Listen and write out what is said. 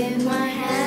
in my hand.